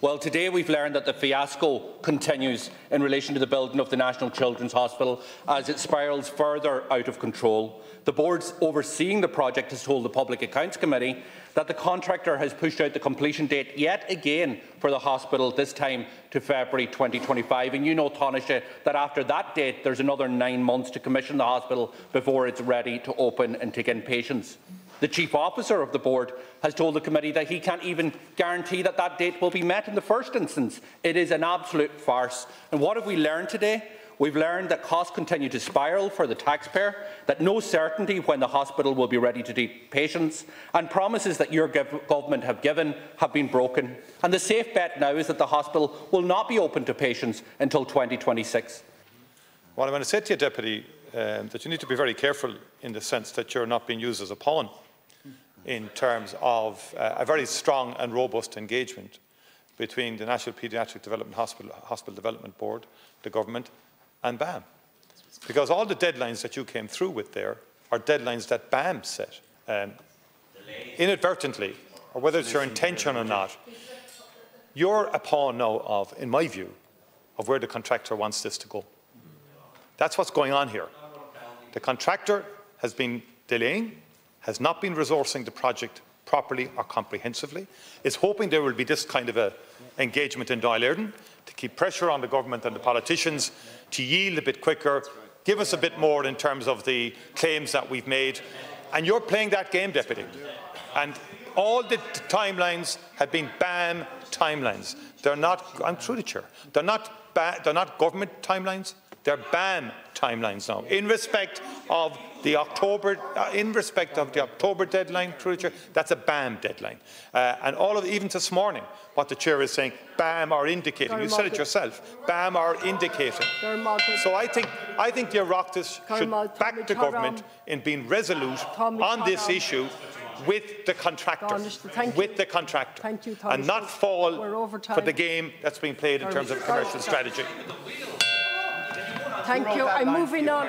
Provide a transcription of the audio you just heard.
Well, today we've learned that the fiasco continues in relation to the building of the National Children's Hospital as it spirals further out of control. The board overseeing the project has told the Public Accounts Committee that the contractor has pushed out the completion date yet again for the hospital, this time to February 2025. And you know, Taoiseach, that after that date there's another nine months to commission the hospital before it's ready to open and take in patients. The chief officer of the board has told the committee that he can't even guarantee that that date will be met in the first instance. It is an absolute farce. And what have we learned today? We've learned that costs continue to spiral for the taxpayer, that no certainty when the hospital will be ready to treat patients, and promises that your government have given have been broken. And the safe bet now is that the hospital will not be open to patients until 2026. Well, I'm going to say to you, Deputy, um, that you need to be very careful in the sense that you're not being used as a pawn in terms of uh, a very strong and robust engagement between the National Paediatric Development Hospital, Hospital Development Board, the government, and BAM. Because all the deadlines that you came through with there are deadlines that BAM set um, inadvertently, or whether it's your intention or not. You're a pawn now of, in my view, of where the contractor wants this to go. That's what's going on here. The contractor has been delaying, has not been resourcing the project properly or comprehensively, is hoping there will be this kind of a engagement in Dáil to keep pressure on the government and the politicians to yield a bit quicker, give us a bit more in terms of the claims that we've made. And you're playing that game, Deputy. And all the timelines have been BAM timelines. They're not, I'm through the chair, they're not, they're not government timelines, they're BAM timelines now. In respect of the October, uh, in respect of the October deadline, that's a BAM deadline. Uh, and all of, even this morning, what the chair is saying, BAM are indicating. You said it yourself. BAM are indicating. So I think, I think the Oireachtas should back the government in being resolute on this issue with the contractor, with the contractor, and not fall for the game that's being played in terms of commercial strategy. Thank you. I'm moving on.